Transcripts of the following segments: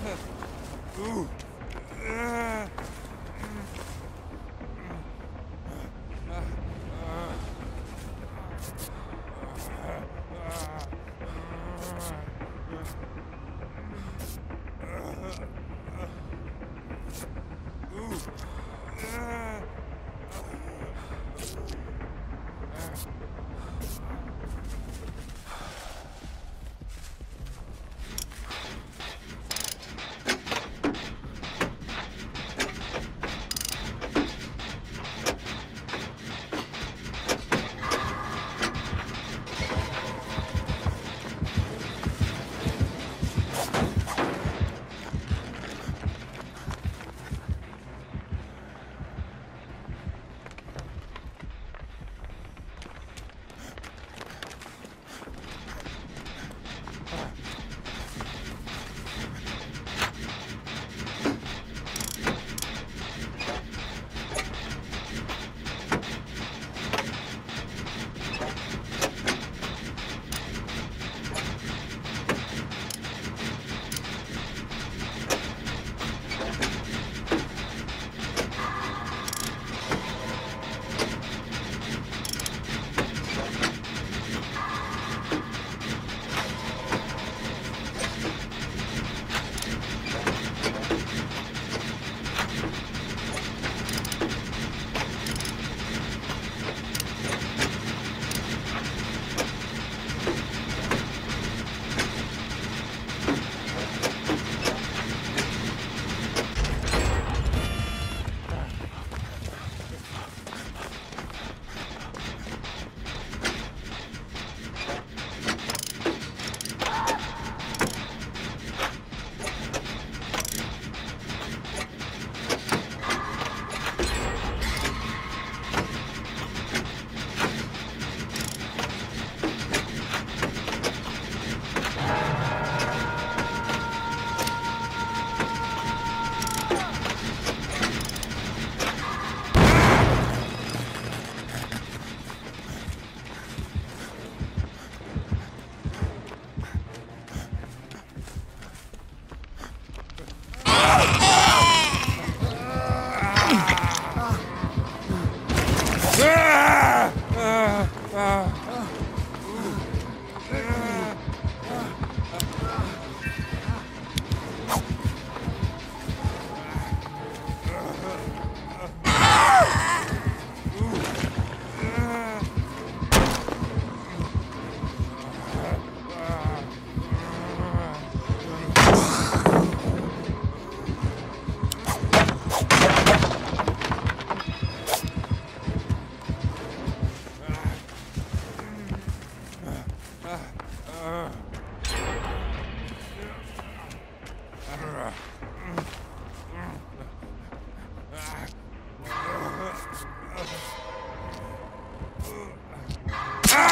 Ooh.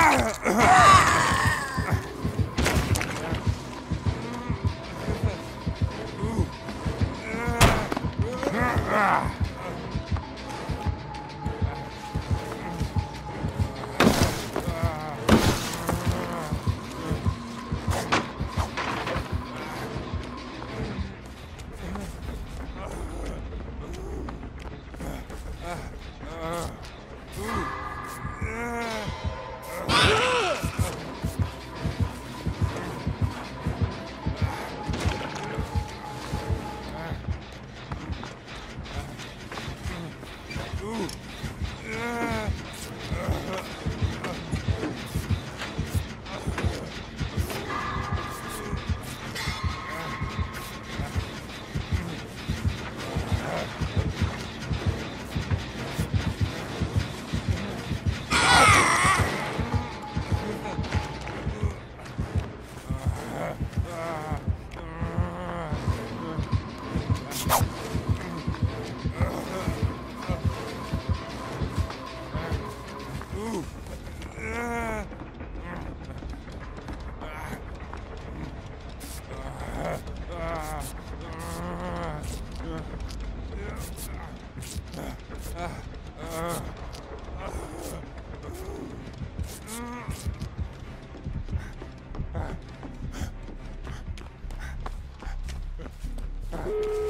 Ah! You